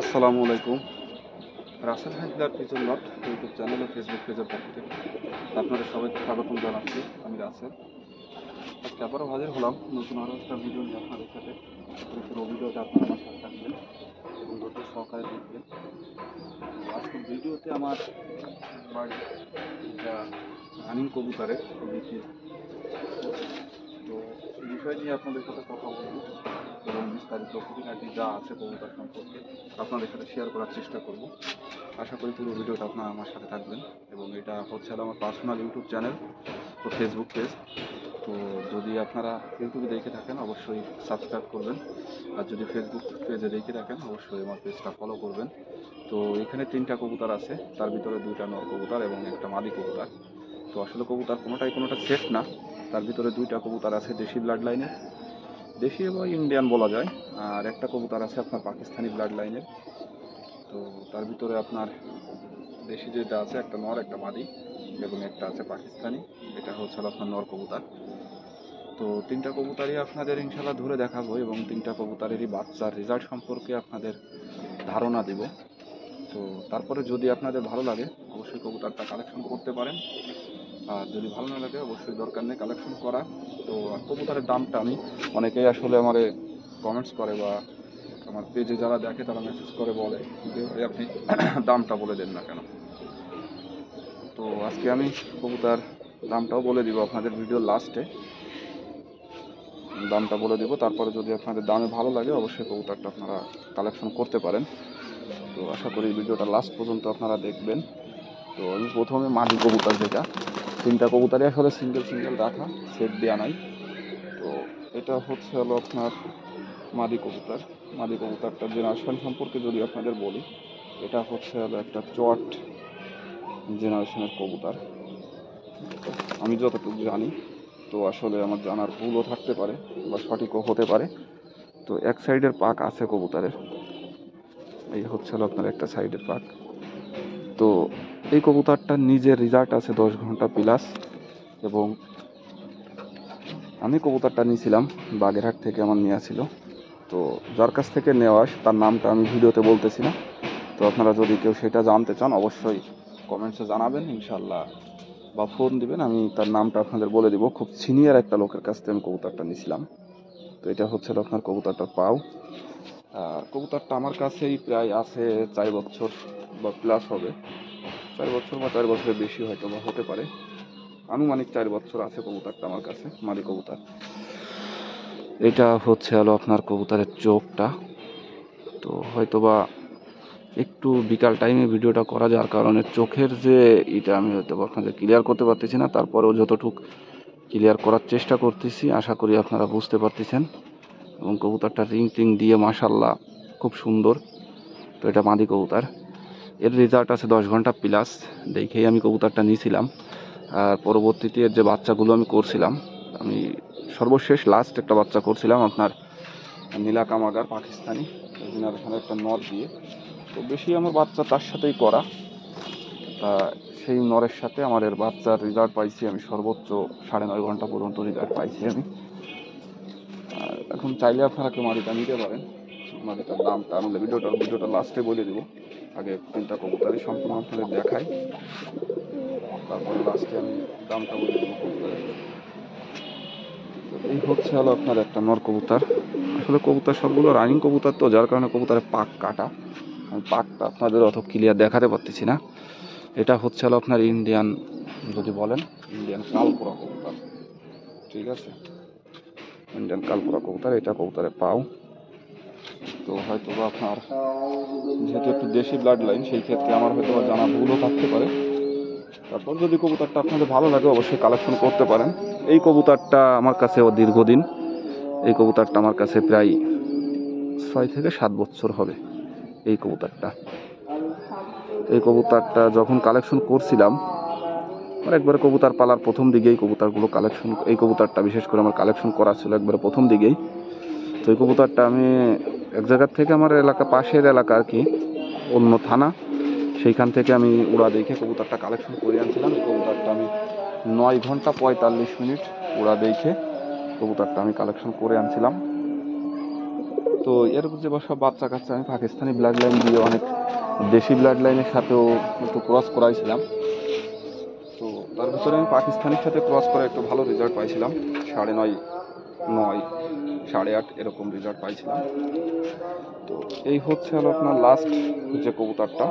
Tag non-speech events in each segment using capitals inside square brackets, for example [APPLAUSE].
আসসালামু আলাইকুম। রাসেল হাজদার পিজন নট ইউটিউব চ্যানেল ও ফেসবুক পেজের পক্ষ থেকে আপনাদের সবাইকে স্বাগতম জানাচ্ছি। আমি রাসেল। আজকে আবারও হাজির হলাম। নতুন আরও একটা ভিডিও নিয়ে আপনাদের সাথে। ভিডিওটা আপনারা আমার সাথে থাকবেন এবং ধৈর্য সহকারে দেখবেন। তো আজকের ভিডিওতে আমার বাড়ি এটা রানিং কবুতরের বিষয় নিয়ে আপনাদের সাথে কথা বলব এবং বিস্তারিত খুঁটিনাটি যা আছে কবুতর সম্পর্কে আপনাদের সাথে শেয়ার করার চেষ্টা করব। আশা করি পুরো ভিডিওটা আপনারা আমার সাথে থাকবেন এবং এটা হচ্ছে আমার পার্সোনাল ইউটিউব চ্যানেল ও ফেসবুক পেজ তো যদি আপনারা ইউটিউবে দেখে থাকেন, অবশ্যই সাবস্ক্রাইব করবেন। আর যদি ফেসবুক পেজে দেখে থাকেন, অবশ্যই আমার পেজটা ফলো করবেন। তো এখানে তিনটা কবুতর আছে, তার ভিতরে দুইটা নর কবুতর এবং একটা মাদি কবুতর। তো আসলে কবুতর কোনোটাই কোনোটা সেফ না। তার ভিতরে দুইটা কবুতর আছে দেশি ব্লাড লাইনের দেশি বা ইন্ডিয়ান বলা যায়। আর একটা কবুতর আছে আপনার পাকিস্তানি ব্লাড লাইনের তো তার ভিতরে আপনার দেশি যেটা আছে, একটা নর, একটা মাদি এবং একটা আছে পাকিস্তানি। এটা হচ্ছে আপনার নর কবুতর। তো তিনটা কবুতরই আপনাদের ইনশাল্লাহ ধরে দেখাবো, এবং তিনটা কবুতরেরই বাচ্চার রেজাল্ট সম্পর্কে আপনাদের ধারণা দিব। তো তারপরে যদি আপনাদের ভালো লাগে, অবশ্যই কবুতরটা কালেকশন করতে পারেন। আর যদি ভালো না লাগে, অবশ্যই দরকার নেই কালেকশন করা। তো কবুতরের দামটা আমি অনেকেই আসলে আমার কমেন্টস করে বা আমার পেজে যারা দেখে তারা মেসেজ করে বলে যে আপনি [CLEARS THROAT] দামটা বলে দেন না কেন? তো, আজকে আমি কবুতার দামটাও বলে দিব আপনাদের ভিডিও লাস্টে দামটা বলে দিব, তারপরে যদি আপনাদের দামে ভালো লাগে, অবশ্যই কবুতারটা আপনারা কালেকশন করতে পারেন। তো, আশা করি ভিডিওটা লাস্ট পর্যন্ত আপনারা দেখবেন। তো, আমি প্রথমে মাদি কবুতর যেটা তিনটা কবুতরই আসলে সিঙ্গেল সিঙ্গেল রাখা সেট দেওয়া নাই। তো এটা হচ্ছে হলো আপনার মাদি কবুতর। মাদি কবুতরটার জেনারেশন সম্পর্কে যদি আপনাদের বলি, এটা হচ্ছে হলো একটা চট জেনারেশনের কবুতর। আমি যতটুকু জানি, তো আসলে আমার জানার ভুলও থাকতে পারে বা সঠিকও হতে পারে। তো এক সাইডের পাক আছে কবুতরের। এই হচ্ছে হলো আপনার একটা সাইডের পাক। তো এই কবুতরটার নিজের রেজাল্ট আছে দশ ঘণ্টা প্লাস এবং আমি কবুতরটা নিয়েছিলাম, বাগেরহাট থেকে আমার নেওয়া ছিল। তো যার কাছ থেকে নেওয়া তার নামটা আমি ভিডিওতে বলতেছি না। তো আপনারা যদি কেউ সেটা জানতে চান, অবশ্যই কমেন্টসে জানাবেন ইনশাল্লাহ বা ফোন দিবেন। আমি তার নামটা আপনাদের বলে দিব। খুব সিনিয়র একটা লোকের কাছ থেকে আমি কবুতরটা নিয়েছিলাম। তো এটা হচ্ছে আপনার কবুতরটা পাও। আর কবুতরটা আমার কাছেই প্রায় আছে চার বছর বা প্লাস হবে। চার বছর বা চার বছরের বেশি হয়তো বা হতে পারে। আনুমানিক চার বছর আছে কবুতারটা আমার কাছে, মাদি কবুতর। এটা হচ্ছে হলো আপনার কবুতারের চোখটা। তো হয়তো বা একটু বিকাল টাইমে ভিডিওটা করা যার কারণে চোখের যে এটা আমি হয়তো আপনাদের ক্লিয়ার করতে পারতেছি না, তারপরেও যতটুক ক্লিয়ার করার চেষ্টা করতেছি, আশা করি আপনারা বুঝতে পারতেছেন। এবং কবুতরটা রিং টিং দিয়ে মাসাল্লাহ খুব সুন্দর। তো এটা মাদি কবুতর। এর রেজাল্ট আছে দশ ঘণ্টা প্লাস দেখেই আমি কবুতরটা নিয়েছিলাম। আর পরবর্তীতে এর যে বাচ্চাগুলো আমি করছিলাম, আমি সর্বশেষ লাস্ট একটা বাচ্চা করছিলাম আপনার নীলা কামাগার, পাকিস্তানি। জেনারেশনের একটা নর দিয়ে। তো বেশি আমার বাচ্চা তার সাথেই করা। তা সেই নরের সাথে আমার এর বাচ্চার রেজাল্ট পাইছি আমি সর্বোচ্চ সাড়ে নয় ঘণ্টা পর্যন্ত রেজাল্ট পাইছি আমি। এখন চাইলে আপনারা কেউ মাটিটা নিতে পারেন। মাটিটার দামটা আমি ভিডিওটা ভিডিওটা লাস্টে বলে দেবো। আগে তিনটা কবুতারই সম্পূর্ণ আপনাদের দেখাই। তারপরে লাস্টে আমি দামটা বলে দেবো এই হচ্ছে হলো আপনার একটা নর কবুতার। আসলে কবুতর সবগুলো রানিং কবুতার তো, যার কারণে কবুতরের পাক কাটা। আমি পাকটা আপনাদের অত ক্লিয়ার দেখাতে পারতেছি না। এটা হচ্ছে হলো আপনার ইন্ডিয়ান যদি বলেন ইন্ডিয়ান কালপুরা কবুতর। ঠিক আছে? ইন্ডিয়ান কালপুরা কবুতর, এটা কবুতরের পাও। তো হয়তো বা আপনার যেহেতু একটু দেশি ব্লাড লাইন সেই ক্ষেত্রে আমার হয়তো বা জানা ভুলও থাকতে পারে। তারপর যদি কবুতরটা আপনাদের ভালো লাগে, অবশ্যই কালেকশন করতে পারেন। এই কবুতরটা আমার কাছে দীর্ঘদিন। এই কবুতরটা আমার কাছে প্রায় ছয় থেকে সাত বছর হবে এই কবুতরটা। এই কবুতরটা যখন কালেকশন করছিলাম, আমার একবারে কবুতর পালার প্রথম দিকেই কবুতরগুলো কালেকশন এই কবুতরটা বিশেষ করে আমার কালেকশন করা ছিল একবারে প্রথম দিকেই। তো এই কবুতরটা আমি এক জায়গার থেকে আমার এলাকা, পাশের এলাকা আর কি, অন্য থানা, সেইখান থেকে আমি উড়া দেখে কবুতরটা কালেকশন করে আনছিলাম। কবুতরটা আমি নয় ঘণ্টা পঁয়তাল্লিশ মিনিট উড়া দেখে কবুতরটা আমি কালেকশন করে আনছিলাম। তো এর যে সব বাচ্চা কাচ্চা, আমি পাকিস্তানি ব্লাড লাইন দিয়ে অনেক দেশি ব্লাড লাইনের সাথেও একটু ক্রস করাইছিলাম। তো তার ভিতরে আমি পাকিস্তানের সাথে ক্রস করে একটু ভালো রেজাল্ট পাইছিলাম, সাড়ে নয় নয়। সাড়ে আট এরকম রেজাল্ট পাইছিলাম। তো এই হচ্ছে হলো আপনার লাস্ট যে কবুতরটা।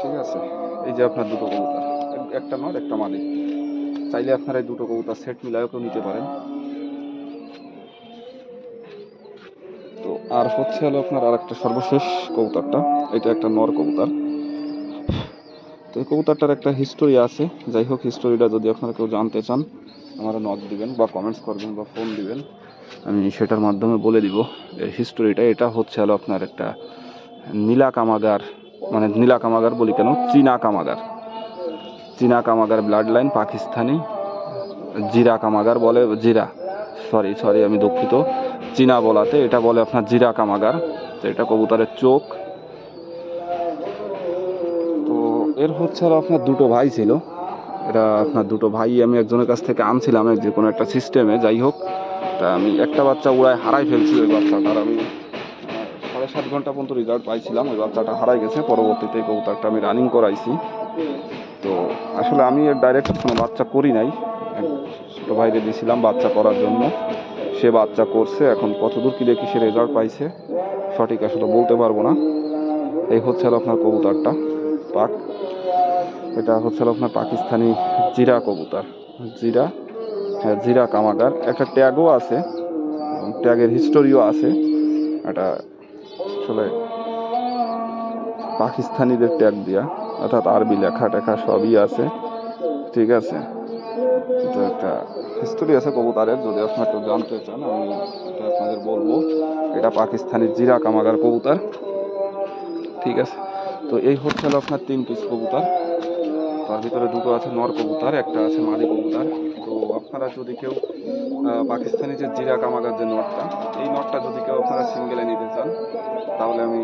ঠিক আছে? এই যে আপনার দুটো কবুতর। একটা নর, একটা মাদি। চাইলে আপনারা এই দুটো কবুতর সেট মিলায়ও কেউ নিতে পারেন। তো আর হচ্ছে হলো আপনার আর একটা সর্বশেষ কবুতরটা। এটা একটা নর কবুতর। তো এই কবুতরটার একটা হিস্টোরি আছে। যাই হোক হিস্টোরিটা যদি আপনারা কেউ জানতে চান আমারা নক দিবেন বা কমেন্টস করবেন বা ফোন দিবেন, আমি সেটার মাধ্যমে বলে দিব। এর হিস্টোরিটা এটা হচ্ছে হলো আপনার একটা নীলা কামাগার মানে নীলা কামাগার বলি কেন? চীনা কামাগার চীনা কামাগার ব্লাড লাইন পাকিস্তানি জিরা কামাগার বলে, জিরা সরি সরি আমি দুঃখিত। চীনা বলাতে এটা বলে আপনার জিরা কামাগার তো এটা কবুতরের চোখ। তো এর হচ্ছে আপনার দুটো ভাই ছিল। এটা আপনার দুটো ভাই আমি একজনের কাছ থেকে আনছিলাম, যে কোনো একটা সিস্টেমে যাই হোক। তা আমি একটা বাচ্চা উড়ায় হারাই ফেলছি ওই বাচ্চাটার আমি সাড়ে সাত ঘণ্টা পর্যন্ত রেজাল্ট পাইছিলাম, ওই বাচ্চাটা হারাই গেছে। পরবর্তীতে কবুতরটা আমি রানিং করাইছি। তো আসলে আমি ডাইরেক্ট কোনো বাচ্চা করি নাই। ছোটো ভাইরে দিয়েছিলাম বাচ্চা করার জন্য। সে বাচ্চা করছে, এখন কতদূর কী দেখি সে রেজাল্ট পাইছে। সঠিক আসলে বলতে পারব না। এই হচ্ছে আপনার কবুতরটা, পাক। এটা হচ্ছে আপনার পাকিস্তানি জিরা কবুতর। জিরা হ্যাঁ জিরা কামাগার। একটা ট্যাগও আছে ট্যাগের হিস্টোরিও আছে। এটা আসলে পাকিস্তানিদের ট্যাগ দেওয়া অর্থাৎ আরবি লেখা টেখা সবই আছে, ঠিক আছে? তো একটা হিস্টোরি আছে কবুতরের, যদি আপনার একটু জানতে চান, আমি এটা আপনাদের বলব। এটা পাকিস্তানি জিরা কামাগার কবুতর, ঠিক আছে? তো এই হচ্ছে আপনার তিন পিস কবুতর। তার ভিতরে দুটো আছে নর কবুতর, একটা আছে মাদি কবুতর। তো আপনারা যদি কেউ পাকিস্তানি যে জিরা কামাগার যে নটটা এই নটটা যদি কেউ আপনারা সিঙ্গেলে নিতে চান, তাহলে আমি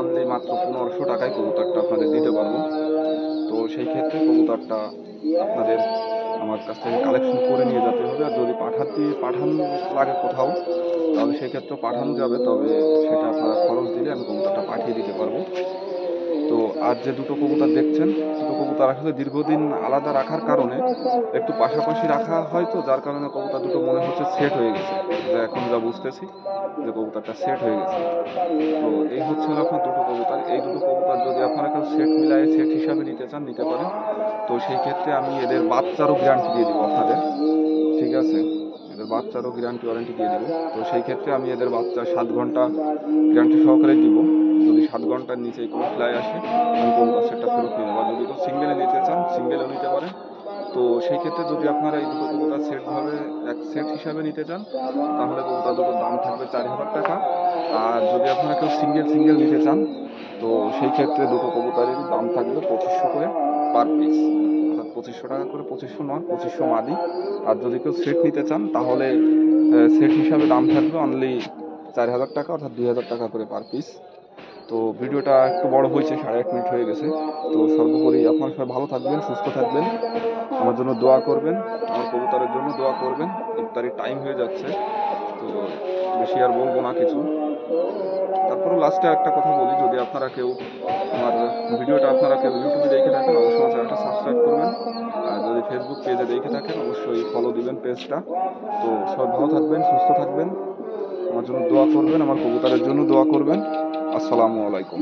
অনলি মাত্র পনেরোশো টাকায় কবুতরটা আপনাদের দিতে পারব। তো সেই ক্ষেত্রে কবুতরটা আপনাদের আমার কাছ থেকে কালেকশন করে নিয়ে যেতে হবে। আর যদি পাঠাতে, পাঠানো লাগে কোথাও, তাহলে সেক্ষেত্রে পাঠানো যাবে, তবে সেটা আপনারা খরচ দিলে আমি কবুতরটা পাঠিয়ে দিতে পারব। তো আর যে দুটো কবুতর দেখছেন কবুতর আসলে দীর্ঘদিন আলাদা রাখার কারণে একটু পাশাপাশি রাখা হয় তো যার কারণে কবুতর দুটো মনে হচ্ছে সেট হয়ে গেছে। যা এখন যা বুঝতেছি যে কবুতরটা সেট হয়ে গেছে। তো এই হচ্ছে আপনার দুটো কবুতর। এই দুটো কবুতর যদি আপনারা কেউ সেট মিলায়ে সেট হিসাবে নিতে চান, নিতে পারেন। তো সেই ক্ষেত্রে আমি এদের বাচ্চারও গ্যারান্টি দিয়ে দেবো আপনাদের। ঠিক আছে? এদের বাচ্চারও গ্যারান্টি ওয়ারেন্টি দিয়ে দেবো। তো সেই ক্ষেত্রে আমি এদের বাচ্চা সাত ঘণ্টা গ্যারান্টি সহকারে দিব। সাত ঘণ্টার নিচে কোনো ফ্লাই আসে, আমি কবুতর সেটটা ফেরত নিয়ে নেব যদি কেউ সিঙ্গেলে নিতে চান সিঙ্গেলেও নিতে পারেন। তো সেই ক্ষেত্রে যদি আপনারা এই দুটো কবুতর সেটভাবে এক সেট হিসাবে নিতে চান, তাহলে কবুতর দুটোর দাম থাকবে চার হাজার টাকা। আর যদি আপনারা কেউ সিঙ্গেল সিঙ্গেল নিতে চান, তো সেই ক্ষেত্রে দুটো কবুতরের দাম থাকবে পঁচিশশো করে পার পিস অর্থাৎ পঁচিশশো টাকা করে পঁচিশশো নয়, পঁচিশশো মাদি। আর যদি কেউ সেট নিতে চান, তাহলে সেট হিসাবে দাম থাকবে অনলি চার হাজার টাকা, অর্থাৎ দুই হাজার টাকা করে পার পিস তো ভিডিওটা একটু বড় হয়েছে, সাড়ে এক মিনিট হয়ে গেছে। তো সর্বোপরি আপনারা সবাই ভালো থাকবেন, সুস্থ থাকবেন। আমার জন্য দোয়া করবেন, আমার কবুতরের জন্য দোয়া করবেন। ইফতারির টাইম হয়ে যাচ্ছে, তো বেশি আর বলব না কিছু। তারপরে লাস্টে একটা কথা বলি, যদি আপনারা কেউ আমার ভিডিওটা আপনারা কেউ ইউটিউবে দেখে থাকেন, অবশ্যই আমার চ্যানেলটা সাবস্ক্রাইব করবেন। আর যদি ফেসবুক পেজে দেখে থাকেন, অবশ্যই ফলো দিবেন পেজটা তো সবাই ভালো থাকবেন, সুস্থ থাকবেন। আমার জন্য দোয়া করবেন, আমার কবুতরের জন্য দোয়া করবেন। আসসালামু আলাইকুম।